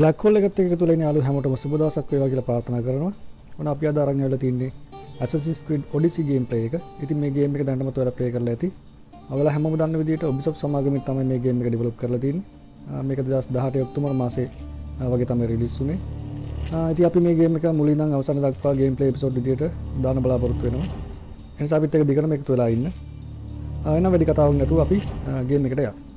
Black hall එකත් එක තුළ යාලු හැමෝටම සුබ දවසක් වේවා කියලා ප්‍රාර්ථනා කරනවා. ඔන්න අපි අද අරන් ඇවිල්ලා තින්නේ Assassin's Creed Odyssey game play එක. ඉතින් මේ ගේම් එක දැනටමත් ඔයාලා ප්ලේ කරලා ඇති. ඔයාලා හැමෝම දන්න විදිහට Ubisoft සමාගමෙන් තමයි මේ ගේම් එක ඩෙවලොප් කරලා තියෙන්නේ. ආ, මේක 2018 ඔක්තෝබර් මාසේ ආ, වගේ තමයි රිලීස් වුනේ. ආ, ඉතින් අපි මේ ගේම් එක මුලින් ඉඳන් අවසාන දක්වා ගේම් ප්ලේ එපිසෝඩ් විදිහට දාන්න බලාපොරොත්තු වෙනවා. එනිසා අපිත් එක දිගටම එකතු වෙලා ඉන්න. ආ, එහෙනම් වැඩි කතාවක් නැතුව අපි ආ, ගේම් එකට යමු.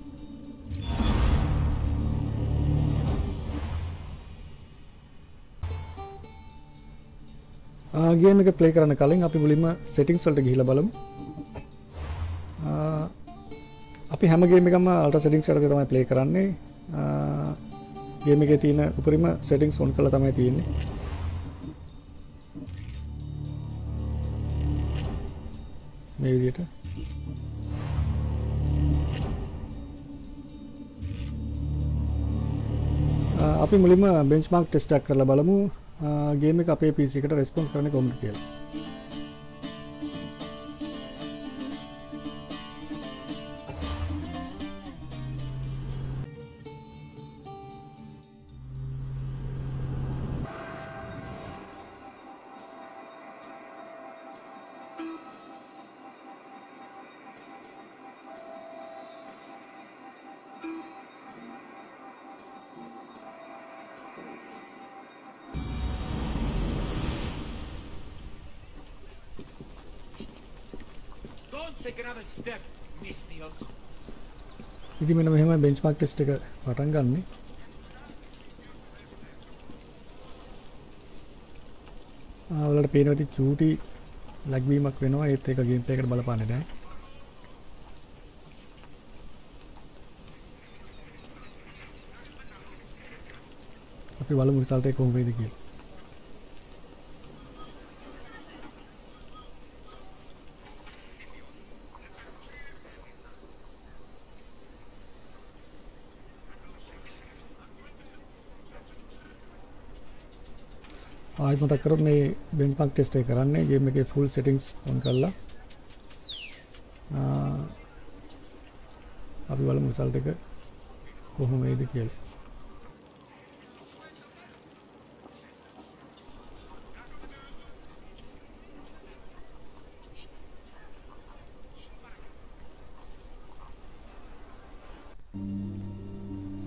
ගේම එක ප්ලේ කරන්න කලින් අපි මුලින්ම සෙටිංස් වලට ගිහිලා බලමු. ආ, අපි හැම ගේම් එකම අල්ට්‍රා සෙටිංස් වලට තමයි ප්ලේ කරන්නේ. ආ, ගේම් එකේ තියෙන උපරිම සෙටිංස් ඔන් කරලා තමයි තියෙන්නේ. මේ විදිහට ආ, අපි මුලින්ම බෙන්ච්මාර්ක් ටෙස්ට් එකක් කරලා බලමු ගේම අපේ පිසිකට රෙස්පොන්ස් කරන කොමති කියලා. ඉති මෙන මෙහෙම බෙන්ච්මාර්ක් ටෙස්ට් එක පටන් ගන්න. වලට පේනවති චූටි ලැක්වීමක් වෙනවා. ඒත් එක ගේම් එකට බලපාන්න නෑ අපි බලමු රිසල්ට් එක කොහොම වේද කියලා. ආයි මතක් කරොත් මේ බෙන්ච්මාර්ක් ටෙස්ට් එක කරන්නේ. ගේම් එකේ ෆුල් සෙටින්ග්ස් ඔන් කරලා. ආ, අපි බලමු රිසල්ට් එක කොහොම වේද කියලා.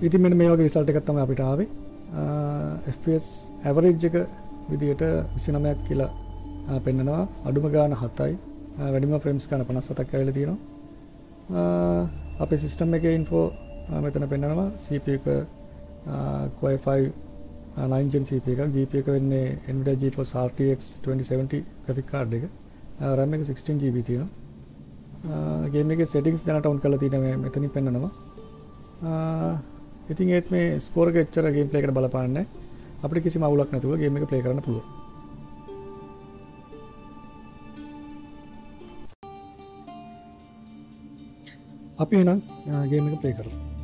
ඉතින් මෙන්න මේ වගේ රිසල්ට් එකක් තමයි අපිට ආවේ. ආ, FPS ඇවරේජ් එක විදියට විසි නමයක් කියලා පෙන්න්නනවා අඩුම ගාන හතයි. වැඩිම ෆ්‍රම්ස් ගන පනස් සතක් ඇල තියෙනවා අප සිිස්ටම් එක ඉන්ෆෝ මෙතන පෙන්න්නනවා සප එක කොයිෆයි නයින්ජන් සප එක ජීප එක වෙන්නේ එන්ඩ ජෝ සටක් 2070 ප්‍රෆික් කාඩ් එක. රැම එක 16 ජීබ තියෙනගේම එක සෙටික්ස් දැනට ඔවන් කල තින මෙතනි පෙන්නවා ඉතින් ඒත් මේ ස්කෝර්ග එච්චර ගේම්පලේකට බලපාන්නේ අපිට කිසිම අවුලක් නැතුව ගේම් එක ප්ලේ කරන්න පුළුවන්. අපි එහෙනම් ගේම් එක ප්ලේ කරමු.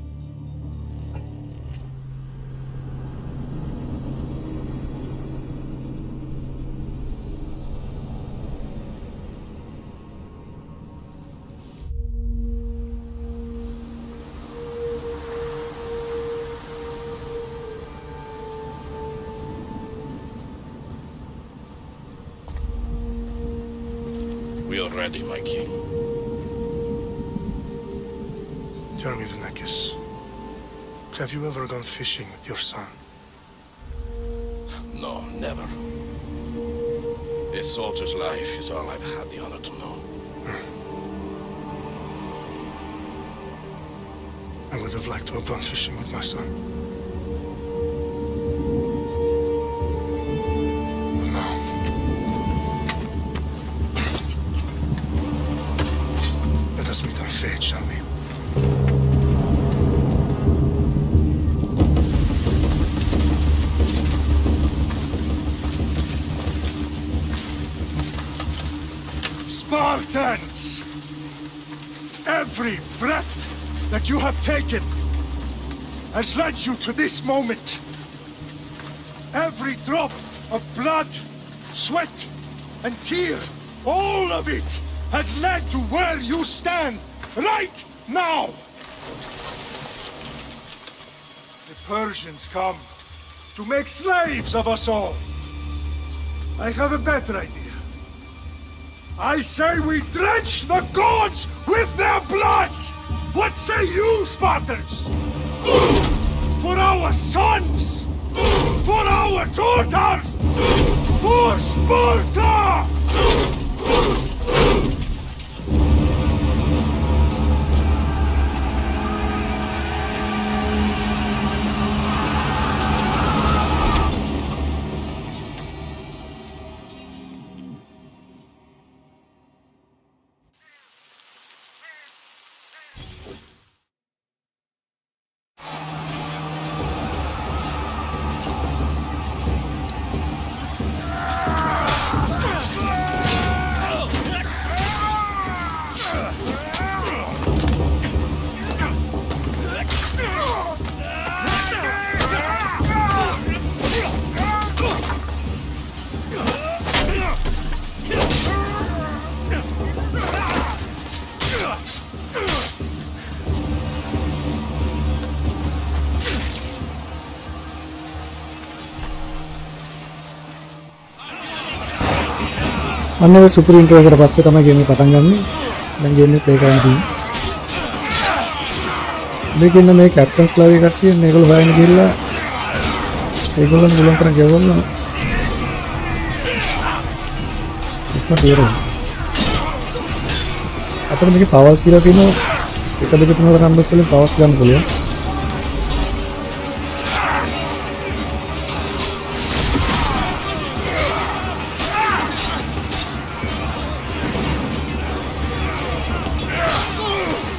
Ready, my king. Tell me, Venekis, have you ever gone fishing with your son? No, never. A soldier's life is all I've had the honor to know. I would have liked to have gone fishing with my son. Spartans! Every breath that you have taken has led you to this moment. Every drop of blood, sweat, and tear, all of it has led to where you stand right now. The Persians come to make slaves of us all. I have a better idea. I say we drench the gods with their blood! What say you, Spartans? For our sons! For our daughters! For Sparta! අන්න ඔය super intro එකට පස්සේ තමයි ගේම පටන් ගන්න. දැන් game එක play කරන්න තියෙන්නේ. මේකෙන්න මේ කැප්ටන්ස්ලා වගේ කට්ටිය මේගොල්ලෝ හොයන්න ගිහිල්ලා ඒගොල්ලන් මුලන් කරන් ගෙවන්න. ඒක තේරෙන්නේ. අපිට මේකේ පවර්ස් කියලා තියෙනවා. එක දෙක තුන හතර නම්බර්ස් වලින් පවර්ස් ගන්න පුළුවන්.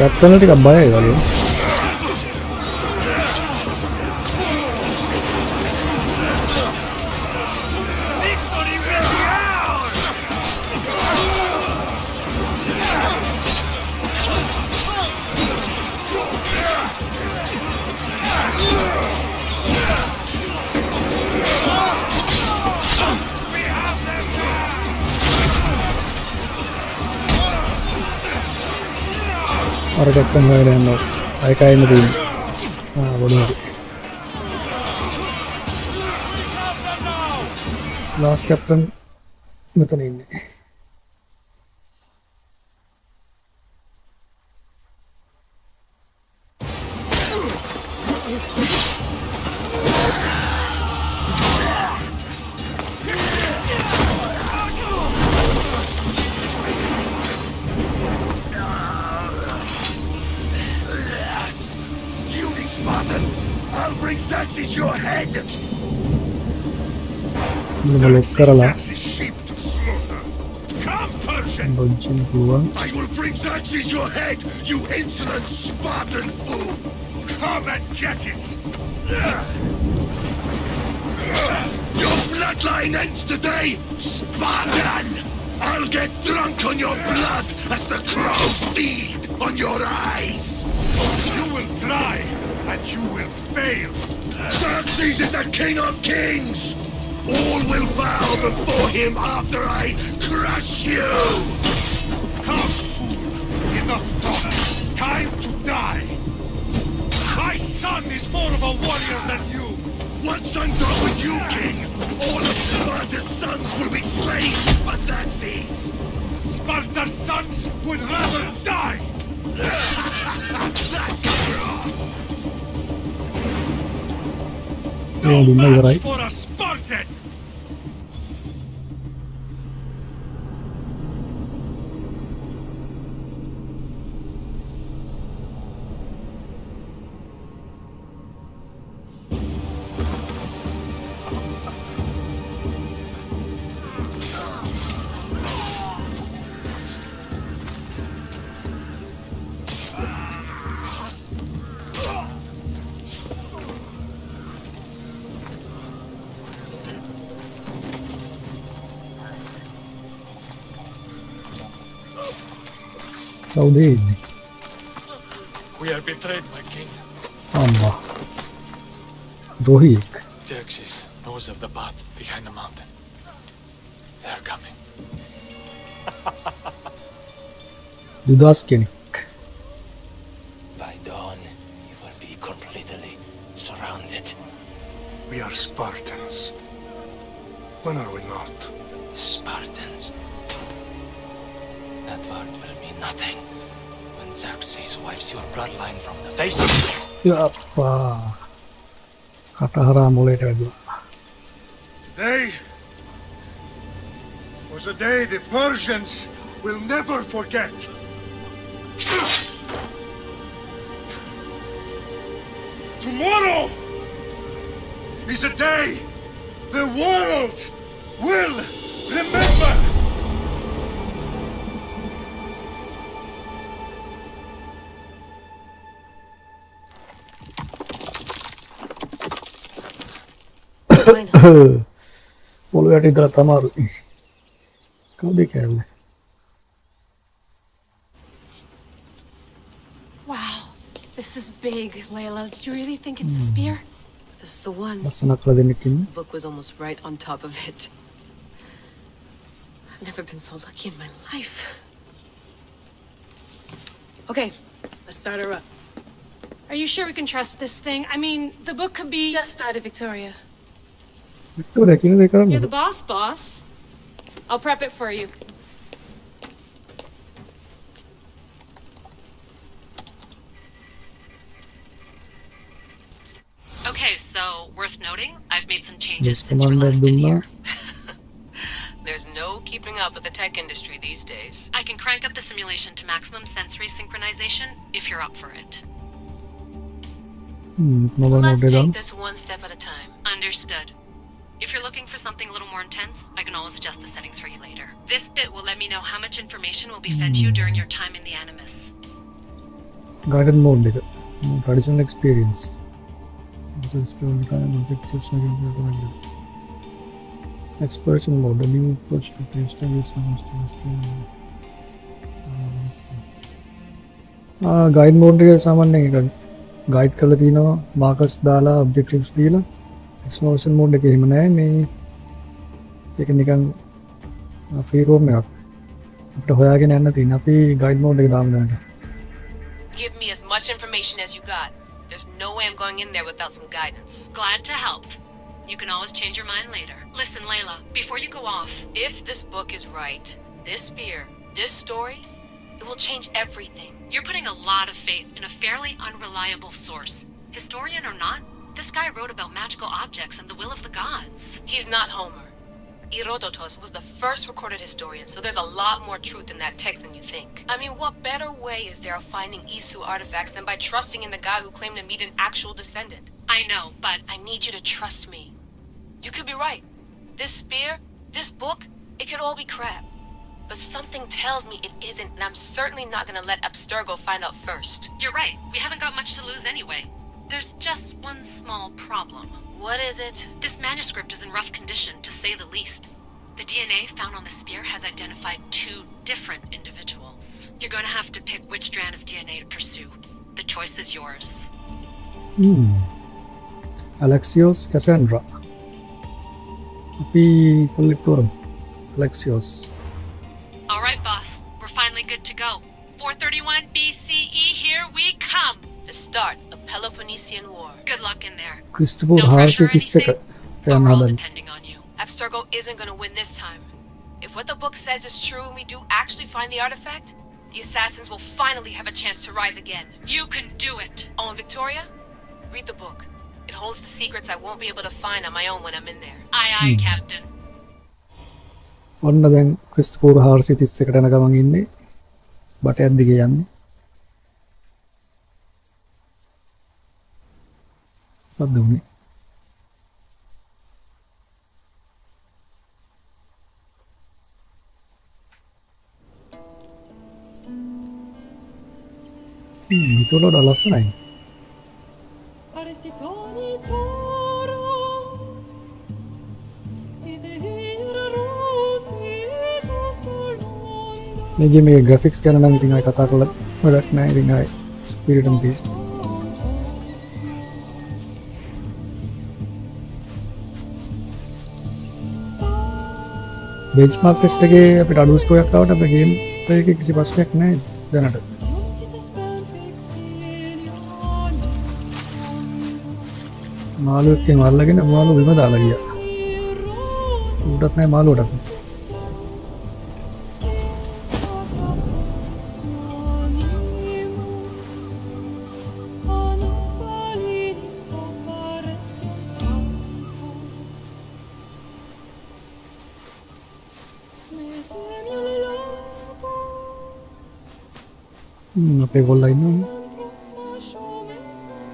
या पेनल्टी का बनाएगा ये അവരുടെ ഒപ്പം ഉണ്ടോ അയക്കായ്മ തീയും ആ ലാസ്റ്റ് ക്യാപ്റ്റൻ ഇത്തനെയുണ്ട് Karalar. Bądźcie była. I will bring Xerxes your head, you insolent Spartan fool! Come and get it! Your bloodline ends today, Spartan! I'll get drunk on your blood as the crows feed on your eyes! You will try, and you will fail! Xerxes is the king of kings! All will bow before him after I crush you! Come, fool! Enough talk! Time to die! My son is more of a warrior than you! What's I'm done with you, King, all of Sparta's sons will be slain for Xerxes! Sparta's sons would rather die! that no match right. for a Spartan! Saudade. We are betrayed, my king. Amma. Dohik. Xerxes knows of the path behind the mountain. They are coming. Dudaskin. Today was a day the Persians will never forget. Tomorrow is a day the world will remember. Wow, This is big, Layla. Did you really think it's the spear? Hmm. This is the one. The book was almost right on top of it. I've never been so lucky in my life. Okay, let's start her up. Are you sure we can trust this thing? I mean, the book could be... Just out of Victoria. You're the boss, boss. I'll prep it for you. Okay, so worth noting, I've made some changes since your last in here. There's no keeping up with the tech industry these days. I can crank up the simulation to maximum sensory synchronization if you're up for it. Hmm, Let's take this one step at a time. Understood. If you're looking for something a little more intense, I can always adjust the settings for you later. This bit will let me know how much information will be fed to you during your time in the Animus. Garden mode, traditional experience. Exploration mode, a new approach to play studies guide mode सामान्य guide कल तीन markers, डाला objectives, दिला markers දාලා objectives දීලා එක්ස්මෝෂන් mode එක එහෙම නෑ මේ එක නිකන් ෆීරෝම් එකක් අපිට හොයාගෙන යන්න තියෙන අපි ගයිඩ් මෝඩ් එක දාමු දැනට Give me as much information as you got. There's no way I'm going in there without some guidance. Glad to help. You can always change your mind later. Listen, Layla, before you go off, If this book is right, this spear, this story, it will change everything. you're putting a lot of faith in a fairly unreliable source. Historian or not, this guy wrote about magical objects and the will of the gods. He's not Homer. Herodotus was the first recorded historian, so there's a lot more truth in that text than you think. I mean, what better way is there of finding Isu artifacts than by trusting in the guy who claimed to meet an actual descendant? I know, but I need you to trust me. You could be right. This spear, this book, it could all be crap. But something tells me it isn't, and I'm certainly not gonna let Abstergo find out first. you're right. We haven't got much to lose anyway. There's just one small problem. What is it? This manuscript is in rough condition, to say the least. The DNA found on the spear has identified two different individuals. You're going to have to pick which strand of DNA to pursue. The choice is yours. Hmm. Alexios Cassandra. Tapi kulit. Alexios. All right, boss. We're finally good to go. 431 BCE, here we come. The start of Peloponnesian War. Good luck in there. ක්‍රිස්තපූර් No pressure හාර්සය or තිස්සක anything, but යන්න we're all හදන්න depending on you. Abstergo isn't gonna win this time. If what the book says is true and we do actually find the artifact, the assassins will finally have a chance to rise again. You can do it. Oh, and Victoria, read the book. It holds the secrets I won't be able to find on my own when I'm in there. Aye, aye, Captain. ඔන්න දැන් ක්‍රිස්තපූර් හාර්සි තිස්සකට යන ගමන් ඉන්නේ බට ඇද්දික යන්නේ Stop dong nih. Hmm, itu lo udah selesai. Ini game ya grafik sekarang nanti tinggal kata kelet, udah naik tinggal spirit nanti. බේච්මාක් ටෙස්ටගේ අපට අඩුස්කෝයක්තාවට අපගේම් එක කිසි පස්ටෙක් නෑ දැනට. මාලුවක්ෙන් වල්ලගෙන මාලු විම දාලගිය ඌටත් නෑ මාලුවටත් අපේ ගොල්ලයින්න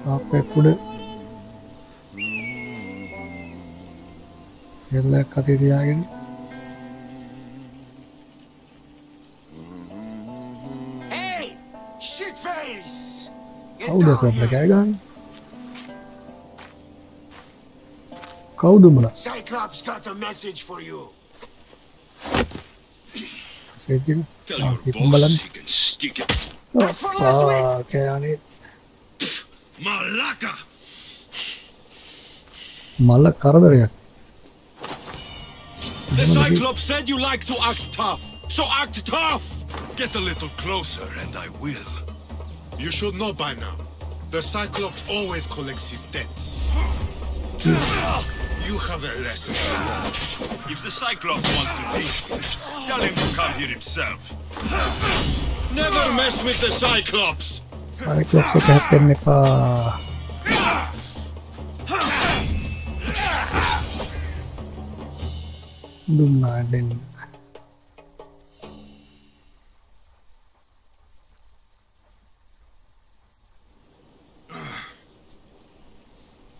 අපේ පුඩ එල්ල කතිතියාගෙන කවුද කොම්ල කෑගන්න කවුද මල සේජ කොම්බලන් Oh, That's for last oh, week. Okay, I need. Malaka. Malak The Cyclops said you like to act tough, so act tough! Get a little closer and I will. You should know by now. The Cyclops always collects his debts. You have a lesson to learn. If the Cyclops wants to teach you, tell him to come here himself. Never mess with the Cyclops. Cyclops sa captain ni pa. Dumadin.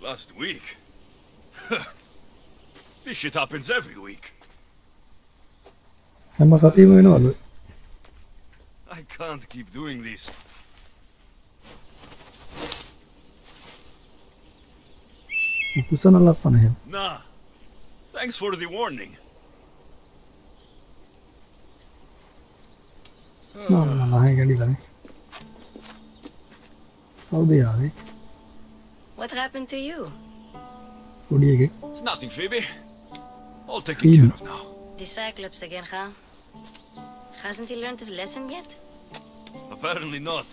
Last week? this shit happens every week. Hemma satt i mig en. I can't keep doing this. Nah. Thanks for the warning. What happened to you? It's nothing, Phoebe. All taken Phoebe. care of now. The Cyclops again, huh? Hasn't he learned his lesson yet? Apparently not.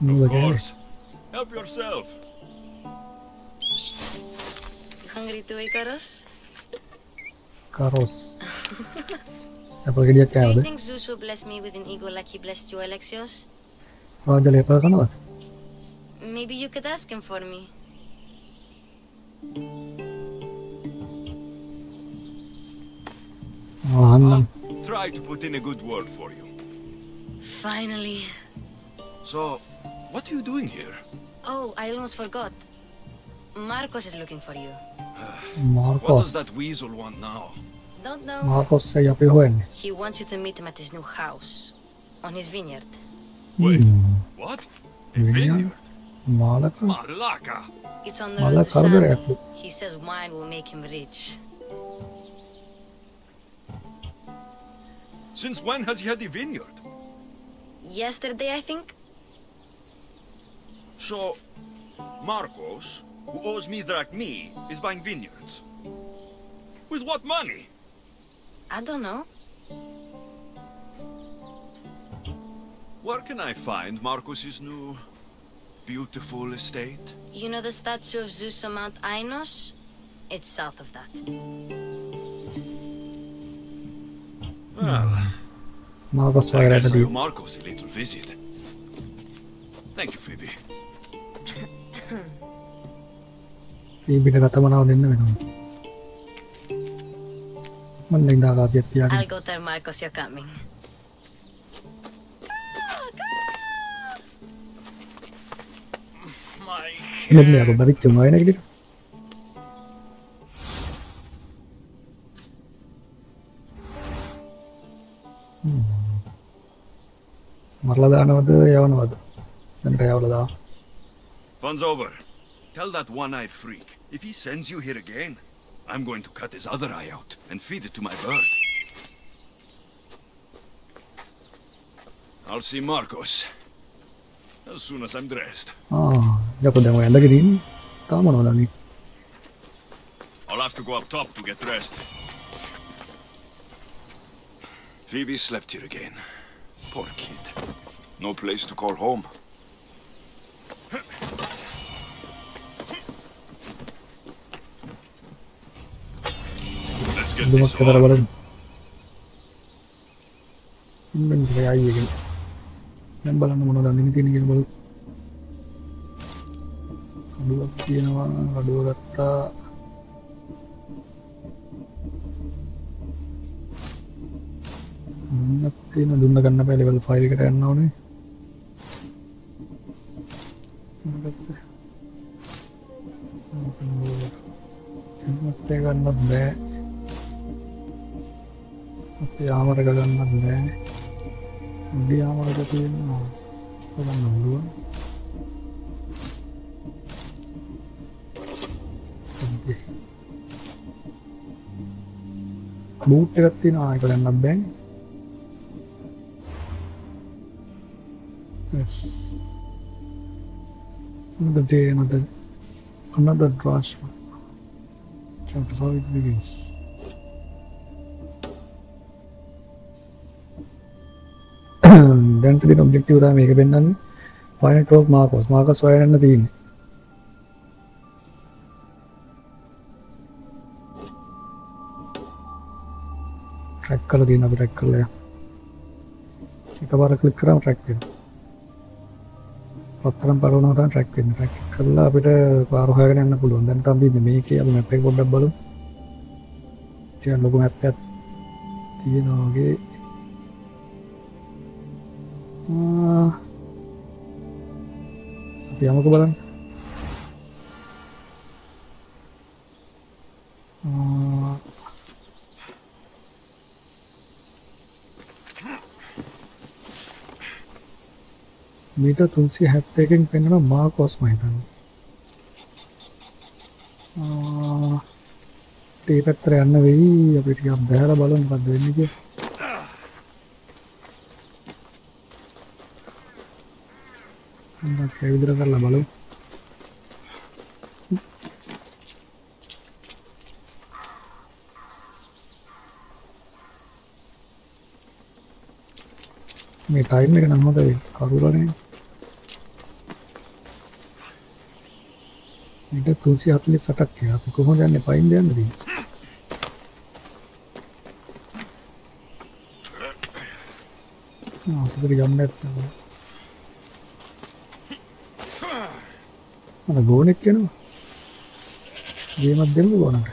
Of course. Help yourself. You hungry too, Icarus? Karos. Apalagi dia kayak Do you think Zeus will bless me with an ego like he blessed you, Alexios? Oh, dia level kan, Mas? Maybe you could ask him for me. Oh, I'm... Ah. try to put in a good word for you. Finally. So, what are you doing here? Oh, I almost forgot. Marcos is looking for you. Marcos. What does that weasel want now? Don't know. Marcos se llama joven. He wants you to meet him at his new house. On his vineyard. Wait, mm. what? A vineyard? Malaka. Malaka. It's on the Malaca road to San. He says wine will make him rich. Since when has he had the vineyard? Yesterday, I think? So, Marcos, who owes me drachmae, is buying vineyards. With what money? I don't know. Where can I find Marcos's new beautiful estate? You know the statue of Zeus on Mount Ainos? It's south of that. Well, Marcos guess I owe Marcos a little visit. Thank you, Phoebe. Phoebe na katawa din namin. Man the nakakasiyat yan. I'll go tell Marcos you're coming. My. nhà của bà biết chừng ấy my Fun's over. Tell that one-eyed freak, if he sends you here again, I'm going to cut his other eye out and feed it to my bird. I'll see Marcos as soon as I'm dressed. Oh, ya podemos andar aquí. Vámonos, Dani. I'll have to go up top to get dressed. Phoebe slept here again. Poor kid. No place to call home. Let's get this ඉන්නෙන් ගියා අයියගෙන දැන් බලන්න මොනවද අඳින්න තියෙන්නේ කියලා බලමු කඩුවක් තියෙනවා කඩුව ගත්තා දුන්නක් තියෙන දුන්න ගන්න බෑ ලෙවල් 5 එකට යන්න ඕනේ එකත්ති නාය කරන්න බැන් the day another another draft chapter how it begins දැන්ට දින ඔබෙක්ටව මේක පෙන්න්න පයිනටෝක් මාකෝස් මාකස් සොයන්න තියන්නේ. ට්‍රැක් කල දීන අපි ටැක් කලය එක බර කලික් කරම් ට්‍රැක්වෙන් පත්තරම් පරනට ට්‍රැක්වෙන් ටැක් කල්ලා අපිට පාරහගන්න පුළුවන් දැන් තම්බිද මේක මැපේ ගොඩක් බලු ලොකු මැපත් තියෙනවාගේ අපි යමක බලන්න මීටර් 371කින් පෙන්වන මාකෝස් මම හිතන්නේ. ඒ පැත්තට යන්න වෙයි අපි ටිකක් බහැලා බලමු මොකද වෙන්නේ කියලා. හොඳයි විතර කරලා බලමු. මේ ටයිම් එක නම් හොඳයි කරුලනේ ඊට 348ක් තියෙනවා. අපි කොහොමද යන්නේ? පයින් යන්නද තියෙන්නේ? ආසකට යන්න නැත්තම්. අර ගෝනෙක් කෙනවා. ගේමක් දෙන්න ගෝනකට.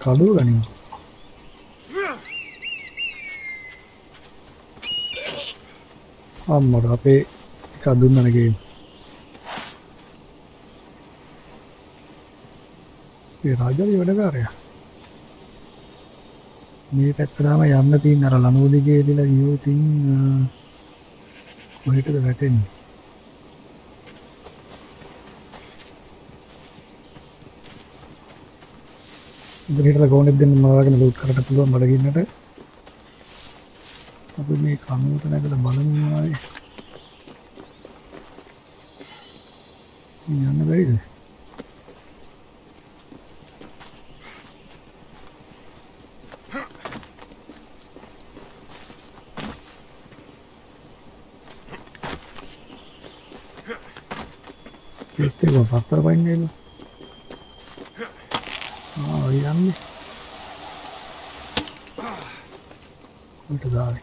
කඩුව ගනිමු. අම්මර අපේ එක දුන්නනගේ ඒ රාජලි වැඩකාරය මේ පැත්තරාම යන්න තින් අර ලනෝදිගේ දිල යෝතින් කොහෙටද වැටෙන්නේ? ඉදිරියට ගෝනෙක් දෙන්න මවාගෙන ලූට් කරට පුළුවන් බඩගින්නට. අපි මේ කනුවට නැගලා බලමු ආයේ You know, very good. Questi lo fa fare poi nero. Oh, grande. ఉంటుందాలి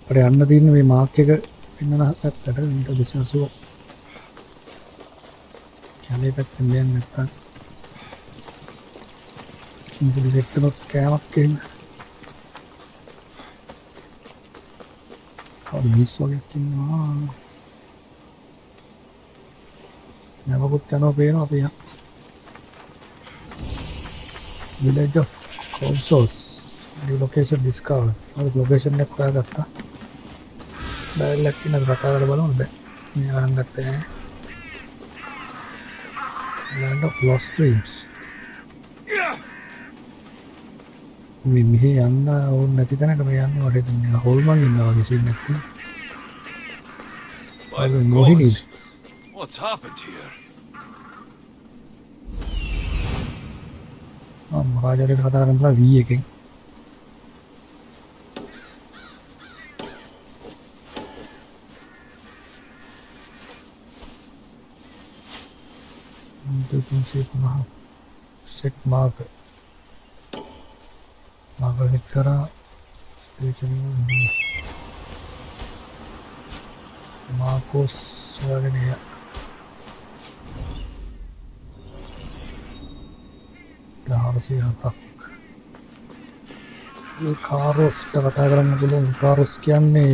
అప్పుడు అన్న దీన్ని మీ మాక్యగా పిన్న పెట్టాడు ఇంట్లో బిజినెస్ එක කැලේ පැත්තෙන් යන්න නැත්තම්. උන්ට සෙට් එකක් කෑමක් එහෙම. කවුරු මිස් වගේ ඉන්නවා? නැවකුත් යනවා පේනවා අපි යන village of Consos new location discovered. අර ලොකේෂන් එක හොයාගත්තා. බැලක් ඉන්න කතා කරලා බලමු බෑ. මේ අරන් ගත්තේ නෑ. Land of lost dreams මේ මෙහෙ යන්න ඕන නැති තැනක මේ යන්න වටේ දෙන්න හොල්මන් ඉන්නවා වගේ සීන් එකක් තියෙනවා. My අර මොහිනී gods. What's happened here? ආ මහාජාලයට කතා කරන්න පුළුවන් V එකෙන් music mark set mark mark click करा मार्क को स्वागत किया यहाँ से यहाँ तक కారు స్టార్ట్ ఆగడానికి కారు స్కాన్ని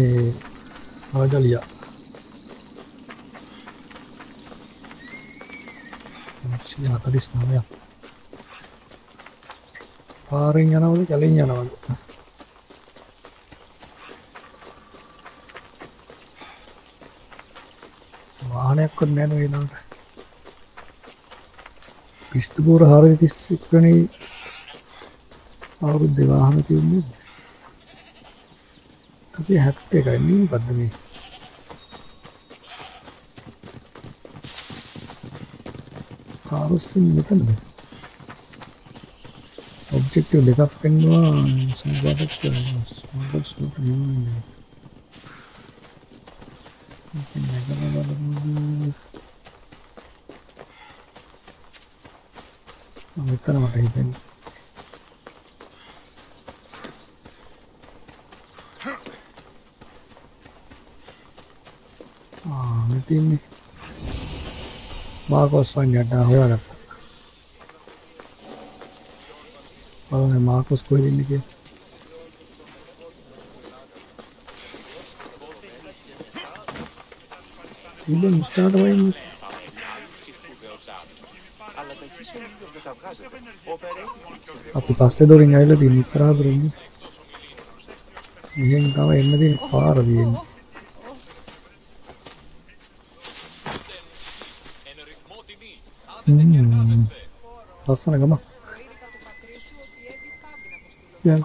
හතලිස් නමයක් පාරෙන් යනවද කලින් යනවද වාහනයක්කොත් නැන වෙනට පිස්තුපූර හාරය තිස්සක්කනේ අවුරුද් දෙවාහන තියන්නේ කසේ හැත්තේ එකන්නේ harusnya dekat deh objektif dekatkan doang semoga ada Ahorita no. Ah. Marcos වන්නට හොයාගත්ත. බලන්න මාකෝස් කොහෙද ඉන්නේ කියලා. ඉතින් ඉස්සරහට වයින්නේ අපි පස්සේ දොරින් ඇවිල්ලා තියෙන ඉස්සරහ දොරින්. මෙහෙන් තව එන්න තියෙන පාර තියෙන්නේ. passar nagamah. Yan.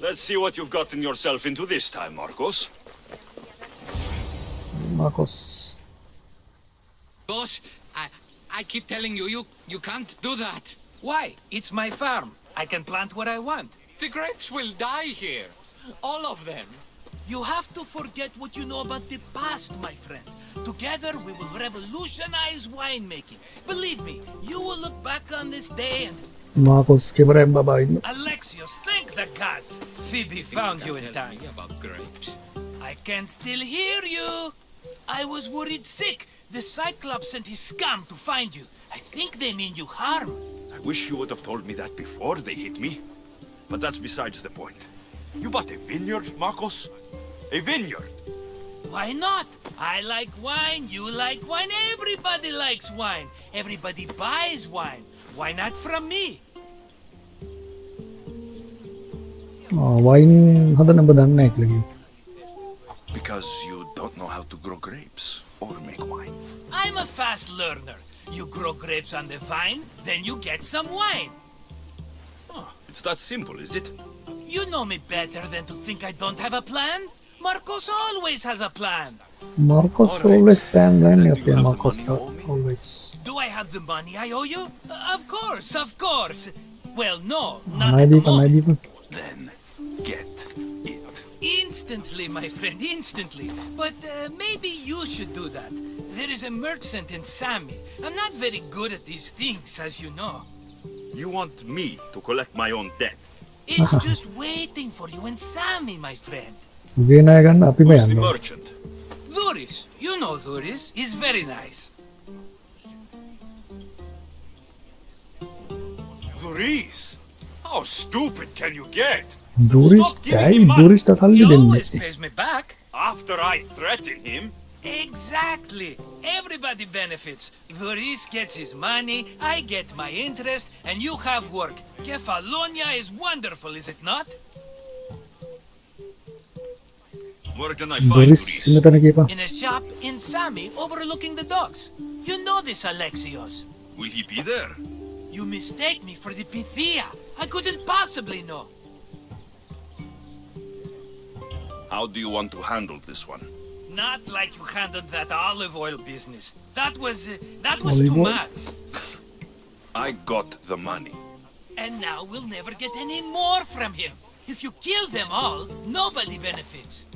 Let's see what you've gotten yourself into this time, Marcos. Marcos. Boss, I, I keep telling you, you, you can't do that. Why? It's my farm. I can plant what I want. The grapes will die here. All of them. You have to forget what you know about the past, my friend. Together, we will revolutionize winemaking. Believe me, you will look back on this day and... Marcos, quebra yung my mo. Alexios, thank the gods! Phoebe found you in time. about grapes? I can still hear you! I was worried sick. The Cyclops sent his scum to find you. I think they mean you harm. I wish you would have told me that before they hit me. But that's besides the point. You bought a vineyard, Marcos? a vineyard. Why not? I like wine, you like wine, everybody likes wine. Everybody buys wine. Why not from me? Oh, wine Because you don't know how to grow grapes or make wine. I'm a fast learner. You grow grapes on the vine, then you get some wine. Oh, it's that simple, is it? You know me better than to think I don't have a plan. Marcos always has a plan. Marcos right. always plan when you play Marcos always. Do I have the money I owe you? Uh, of course, of course. Well, no, not at the moment. Then get it. Instantly, my friend, instantly. But uh, maybe you should do that. There is a merchant in Sami. I'm not very good at these things, as you know. You want me to collect my own debt? It's just waiting for you in Sami, my friend. Vienna Who's the merchant? Duris. You know Duris. He's very nice. Duris? How stupid can you get? Duris died. Duris He always pays me back. After I threaten him? Exactly. Everybody benefits. Duris gets his money, I get my interest, and you have work. Kephallonia is wonderful, is it not? Boris I find kipa. In a shop in Sami overlooking the docks. You know this Alexios. Will he be there? You mistake me for the Pythia. I couldn't possibly know. How do you want to handle this one? Not like you handled that olive oil business. That was uh, that was olive too oil? much. I got the money. And now we'll never get any more from him. If you kill them all, nobody benefits.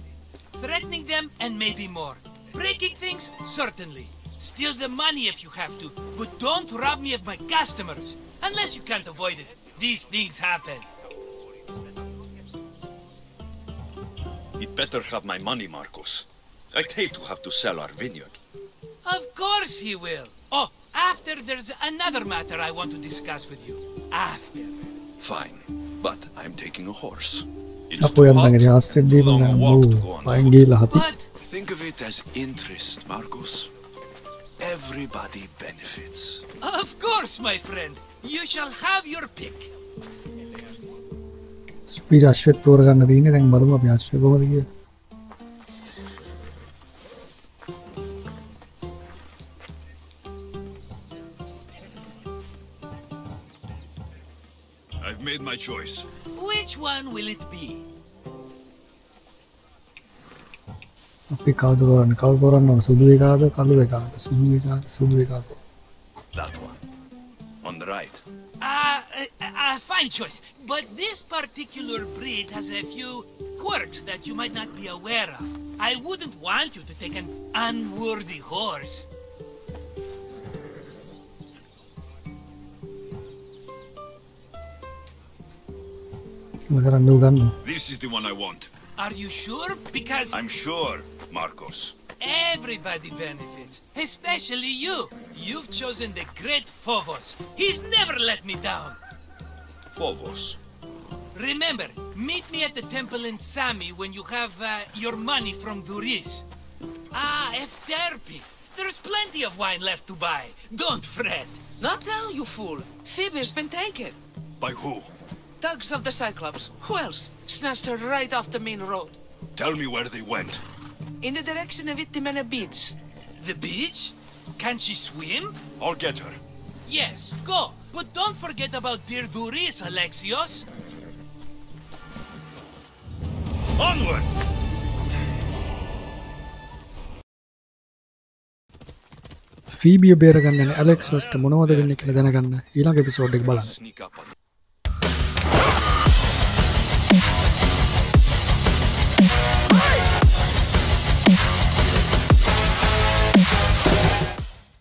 Threatening them, and maybe more. Breaking things, certainly. Steal the money if you have to, but don't rob me of my customers. Unless you can't avoid it. These things happen. He'd better have my money, Markos. I'd hate to have to sell our vineyard. Of course he will. Oh, after there's another matter I want to discuss with you. After. Fine, but I'm taking a horse. Apa yang dengan Astrid dia hati Think of it as interest, Markos. Everybody benefits. Of course, my friend. You shall have your pick. Speed Ashwet keluarkan hari ini yang baru apa Ashwet. I've made my choice. Which one will it be? අපි කවුද කරන්න කවු කරන්න ඕන සුදු එකාද කළු එකාද සුදු එකාද සුදු එකාද That one. On the right. Ah, uh, uh, fine choice. But this particular breed has a few quirks that you might not be aware of. I wouldn't want you to take an unworthy horse. I got a new gun. This is the one I want. Are you sure? Because... I'm sure, Markos. Everybody benefits, especially you. You've chosen the great Phobos. He's never let me down. Phobos? Remember, meet me at the temple in Sami when you have uh, your money from Duris. Ah, Efterpi. There's plenty of wine left to buy. Don't fret. Not now, you fool. Phoebe's been taken. By who? Thugs of the Cyclops. Who else? Snatched her right off the main road. Tell me where they went. In the direction of Itimena Beach. The beach? Can she swim? I'll get her. Yes, go. But don't forget about dear Duris, Alexios. Onward! ෆීබිය බේරගන්න ඇලෙක්ස්වස්ට මොනවද වෙන්න කියලා දැනගන්න ඊළඟ episode එක බලන්න Sneak up on